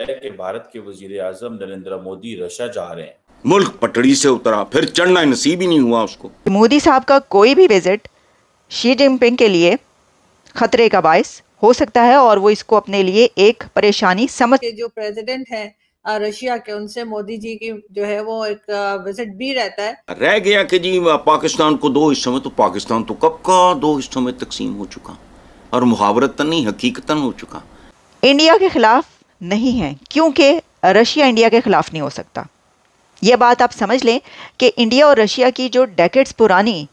है कि भारत के वज़ीर आज़म नरेंद्र मोदी रशिया जा रहे हैं। मुल्क पटड़ी से उतरा फिर चढ़ना नसीब ही नहीं हुआ उसको। मोदी साहब का कोई भी विज़िट शी जिनपिंग के लिए खतरे का बायस हो सकता है और वो इसको अपने लिए एक परेशानी समझ जो प्रेसिडेंट है रशिया के उनसे मोदी जी की जो है वो एक विज़िट भी रहता है। रह गया कि जी पाकिस्तान को दो हिस्सों में तो पाकिस्तान तो कब का दो हिस्सों में तकसीम हो चुका और मुहावरत नहीं हकीकतन हो चुका। इंडिया के खिलाफ नहीं है क्योंकि रशिया इंडिया के खिलाफ नहीं हो सकता। यह बात आप समझ लें कि इंडिया और रशिया की जो डेकेड्स पुरानी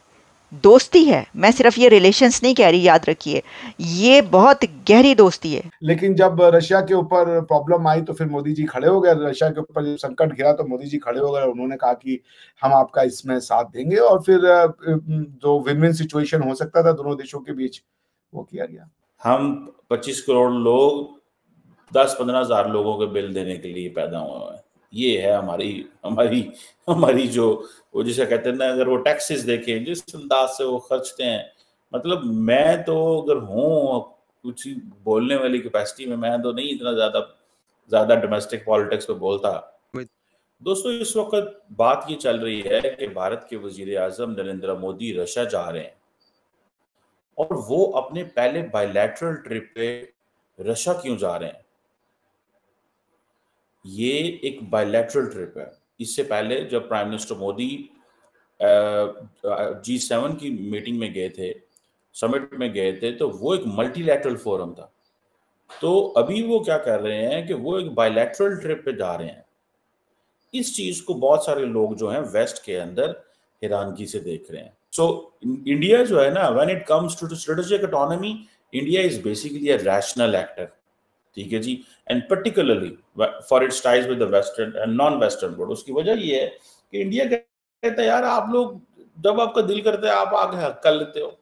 दोस्ती है मैं सिर्फ़ ये रिलेशंस नहीं कह रही याद रखिए ये बहुत गहरी दोस्ती है। लेकिन जब रशिया के ऊपर प्रॉब्लम आई तो फिर मोदी जी खड़े हो गए। रशिया के ऊपर जब संकट घिरा तो मोदी जी खड़े हो गए। उन्होंने कहा कि हम आपका इसमें साथ देंगे और फिर जो विन विन सिचुएशन हो सकता था दोनों देशों के बीच वो किया गया। हम 25 करोड़ लोग दस पंद्रह हज़ार लोगों के बिल देने के लिए पैदा हुआ है। ये है हमारी हमारी हमारी जो वो जिसे कहते हैं ना अगर वो टैक्सेस देखें जिस अंदाज से वो खर्चते हैं मतलब मैं तो अगर हूँ कुछ बोलने वाली कैपेसिटी में मैं तो नहीं इतना ज़्यादा ज़्यादा डोमेस्टिक पॉलिटिक्स पे बोलता। दोस्तों इस वक्त बात ये चल रही है कि भारत के वज़ीर आज़म नरेंद्र मोदी रशिया जा रहे हैं। और वो अपने पहले बायलैटरल ट्रिप पे रशिया क्यों जा रहे हैं? ये एक बायलैटरल ट्रिप है। इससे पहले जब prime minister Modi G seven की मीटिंग में गए थे समिट में गए थे तो वो एक मल्टीलैटरल फोरम था। तो अभी वो क्या कर रहे हैं कि वो एक बायलैटरल ट्रिप पे जा रहे हैं। इस चीज़ को बहुत सारे लोग जो हैं वेस्ट के अंदर हैरानगी से देख रहे हैं। सो so, इंडिया जो है ना when it comes to strategic economy India is basically a rational actor ठीक है जी? And particularly for its ties with the western and non western world उसकी वजह ये है कि इंडिया कहता है, यार, आप लोग जब आपका दिल करता है, आप आगे कर लेते हो।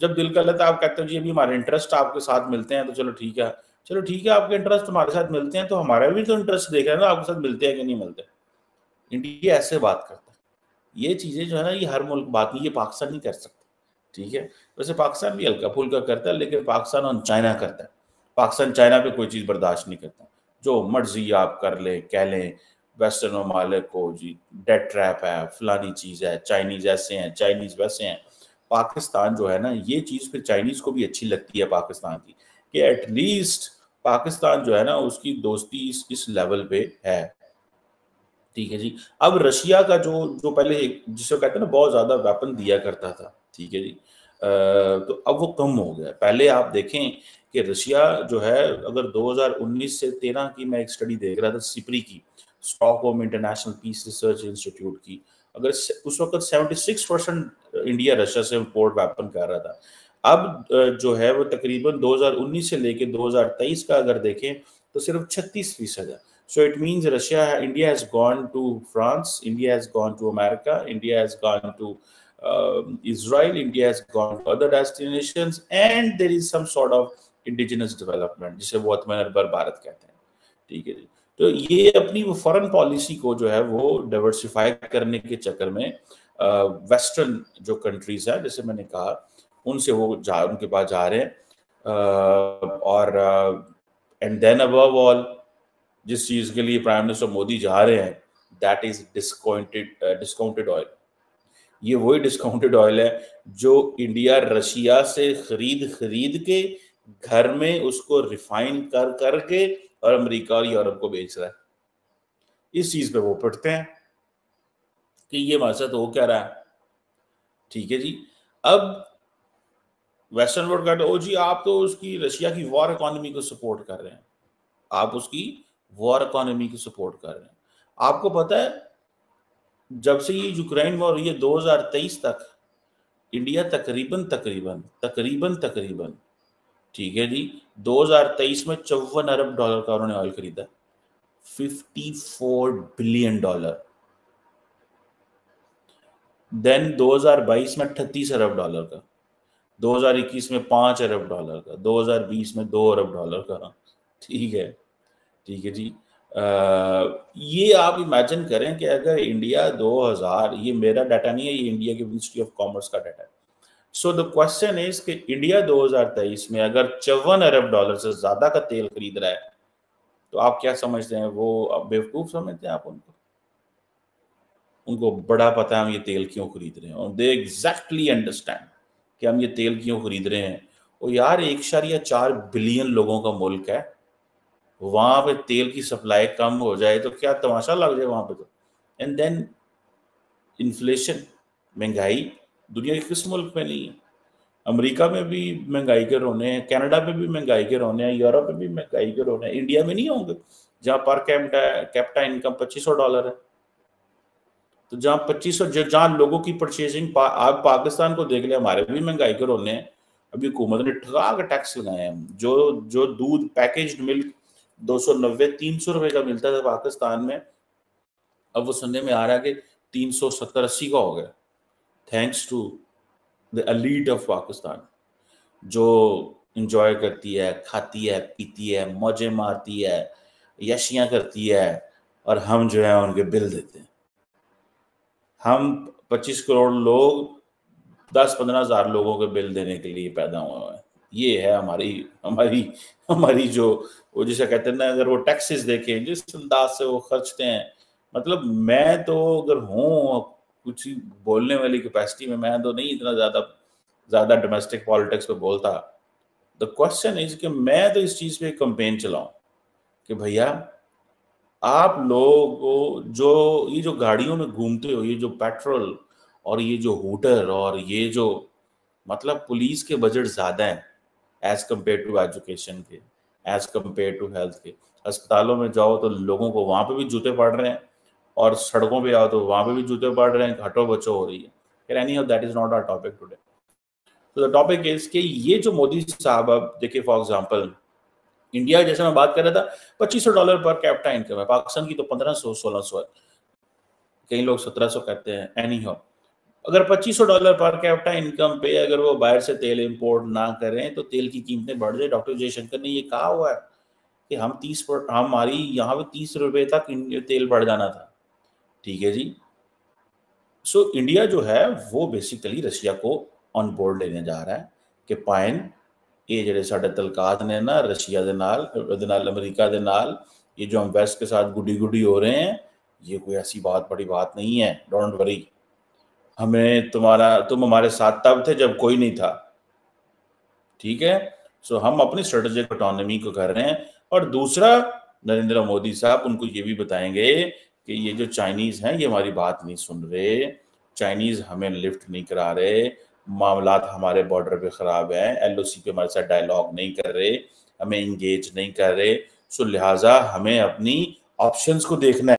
जब दिल कर लेता है, आप कहते हो, जी, अभी हमारे इंटरेस्ट आपके साथ मिलते हैं तो चलो ठीक है। चलो ठीक है, आपके इंटरेस्ट हमारे साथ मिलते हैं तो हमारा भी तो इंटरेस्ट देख रहे हैं ना, आपके साथ मिलते हैं कि नहीं मिलते? इंडिया ऐसे बात करता है। ये चीज़ें जो है ना, ये हर मुल्क, बात नहीं, ये पाकिस्तान नहीं कर सकता। ठीक है? वैसे पाकिस्तान भी हल्का फुल्का करता है, लेकिन पाकिस्तान और चाइना करता है। पाकिस्तान, चाइना पे कोई चीज़ बर्दाश्त नहीं करता। जो मर्ज़ी आप कर लें, कह लें वेस्टर्न ममालिक को जी डेट ट्रैप है, फलानी चीज़ है चाइनीज़ ऐसे हैं चाइनीज़ वैसे हैं। पाकिस्तान जो है ना, ये चीज़ फिर चाइनीज़ को भी अच्छी लगती है पाकिस्तान की कि एटलीस्ट पाकिस्तान जो है ना, उसकी दोस्ती इस इस लेवल पे है। ठीक है जी? अब रशिया का जो जो पहले जिसे कहते हैं ना, बहुत ज़्यादा वेपन दिया करता था। ठीक है जी? तो अब वो कम हो गया। पहले आप देखें कि रशिया जो है, अगर 2019 से 13 की मैं एक स्टडी देख रहा था सिपरी की stock Stockholm International Peace Research Institute की, अगर उस वक्त 76 परसेंट इंडिया रशिया से इम्पोर्ट वेपन कर रहा था। अब जो है वो तकरीबन 2019 से लेके 2023 का अगर देखें तो सिर्फ़ 36 फ़ीसद है। So it means Russia India has gone to France India has gone to America India has gone to Israel, India has gone to other destinations, and there is some sort of indigenous development जिसे वो आत्मनिर्भर भारत कहते हैं। ठीक है जी। तो ये अपनी वो फॉरेन पॉलिसी को जो है वो डाइवर्सिफाई करने के चक्कर में वेस्टर्न जो कंट्रीज़ है जैसे मैंने कहा उनसे वो जा उनके पास जा रहे हैं। और एंड देन अबव ऑल जिस चीज़ के लिए प्राइम मिनिस्टर मोदी जा रहे हैं that is discounted discounted oil ये वही डिस्काउंटेड ऑयल है जो इंडिया रशिया से खरीद खरीद के घर में उसको रिफाइन कर, करके और अमेरिका और यूरोप को बेच रहा है। इस चीज़ पे वो पढ़ते हैं कि ये हमारे साथ हो क्या रहा है। ठीक है जी। अब वेस्टर्न वर्ल्ड का ओ जी, आप तो उसकी रशिया की वॉर इकोनॉमी को सपोर्ट कर रहे हैं। आप उसकी वॉर इकोनॉमी को सपोर्ट कर रहे हैं। आपको पता है जब से ये यूक्रेन वॉर हुई है 2023 तक, इंडिया तकरीबन तकरीबन तकरीबन तकरीबन, ठीक है जी 2023 में चौवन अरब डॉलर का उन्होंने ऑयल खरीदा 54 बिलियन डॉलर देन 2022 में अट्ठतीस अरब डॉलर का 2021 में पाँच अरब डॉलर का 2020 में दो अरब डॉलर का, ठीक है ठीक है जी ये आप इमेजिन करें कि अगर इंडिया 2000 ये मेरा डाटा नहीं है, ये इंडिया की मिनिस्ट्री ऑफ़ कॉमर्स का डाटा है। सो द क्वेश्चन इज़ कि इंडिया 2023 में अगर चौवन अरब डॉलर से ज़्यादा का तेल खरीद रहा है तो आप क्या समझते हैं? वो बेवकूफ़ समझते हैं आप उनको? उनको बड़ा पता है हम ये तेल क्यों खरीद रहे हैं। और दे एग्जैक्टली अंडरस्टैंड कि हम ये तेल क्यों खरीद रहे हैं। और यार एक या चार बिलियन लोगों का मुल्क है वहाँ पे तेल की सप्लाई कम हो जाए तो क्या तमाशा लग जाए वहाँ पे तो? एंड देन इन्फ्लेशन महँगाई दुनिया के किस मुल्क में नहीं है। अमेरिका में भी महँगाई के रोने हैं कनाडा में भी महँगाई के रोने हैं यूरोप में भी महँगाई के रोने हैं इंडिया में नहीं होंगे जहाँ पर कैप्टा कैप्टा इनकम पच्चीस डॉलर है। तो जहाँ पच्चीस सौ जहाँ लोगों की परचेजिंग पा, आप पाकिस्तान को देख ले हमारे भी महँगाई के रोने हैं। अभी हुकूमत ने ठगा के टैक्स लगाए हैं। जो जो दूध पैकेज मिल्क दो सौ नब्बे, तीन सौ रुपए का मिलता था पाकिस्तान में। अब वो सुनने में आ रहा है कि तीन सौ सत्तर, अस्सी का हो गया। Thanks to the elite of Pakistan, जो इंजॉय करती है, खाती है, पीती है, मौजे मारती है, यशियाँ करती है, और हम जो है उनके बिल देते हैं। हम 25 करोड़ लोग 10-15 हज़ार लोगों के बिल देने के लिए पैदा हुए हैं। ये है हमारी हमारी हमारी जो, वो जिसे कहते हैं ना, अगर वो टैक्सेस देखें, जिस अंदाज से वो खर्चते हैं मतलब मैं तो अगर हूँ कुछ बोलने वाली कैपेसिटी में, मैं तो नहीं इतना ज़्यादा ज़्यादा डोमेस्टिक पॉलिटिक्स पे बोलता। द क्वेश्चन इज़ कि मैं तो इस चीज़ पे कंपेन चलाऊं कि भैया, आप लोग जो, ये जो गाड़ियों में घूमते हो, ये जो पेट्रोल और ये जो हूटर और ये जो मतलब पुलिस के बजट ज़्यादा हैं एज कंपेयर टू एजुकेशन के एज कंपेयर टू हेल्थ के। अस्पतालों में जाओ तो लोगों को वहाँ पे भी जूते पड़ रहे हैं और सड़कों पे आओ तो वहाँ पे भी जूते पड़ रहे हैं, घटो बचो हो रही है। Any of that is not our topic today तो द टॉपिक इज़ कि ये जो मोदी साहब, अब देखिए फॉर एग्ज़ाम्पल इंडिया जैसे मैं बात कर रहा था, पच्चीस डॉलर पर कैप्टा इनकम है, पाकिस्तान की तो पंद्रह सौ, सोलह सौ है। कई लोग सत्रह सौ कहते हैं एनी हो अगर पच्चीस डॉलर पर कैप्टा इनकम पे अगर वो बाहर से तेल इंपोर्ट ना करें तो तेल की कीमतें बढ़ जाए डॉक्टर जयशंकर ने ये कहा हुआ है कि हम तीस हमारी यहाँ पे तीस रुपए तक तेल बढ़ जाना था ठीक है जी सो so, इंडिया जो है वो बेसिकली रशिया को ऑन बोर्ड लेने जा रहा है कि पाइन ये ਜਿਹੜੇ ਸਾਡੇ ਤਲਕਾਤ ने ना रशिया ਦੇ ਨਾਲ ਉਹਦੇ ਨਾਲ ਅਮਰੀਕਾ ਦੇ ਨਾਲ ये जो हम वेस्ट के साथ गुडी गुडी हो रहे हैं ये कोई ऐसी बात बड़ी बात नहीं है डोंट वरी हमें तुम्हारा, तुम हमारे साथ तब थे जब कोई नहीं था। ठीक है? सो हम अपनी स्ट्रेटेजिक ऑटोनॉमी को कर रहे हैं। और दूसरा, नरेंद्र मोदी साहब उनको ये भी बताएँगे कि ये जो चाइनीज़ हैं, ये हमारी बात नहीं सुन रहे। चाइनीज़ हमें लिफ्ट नहीं करा रहे। मामला हमारे बॉर्डर पे ख़राब है। एलओसी पे हमारे साथ डायलॉग नहीं कर रहे। हमें इंगेज नहीं कर रहे। सो लिहाजा हमें अपनी ऑप्शंस को देखना है।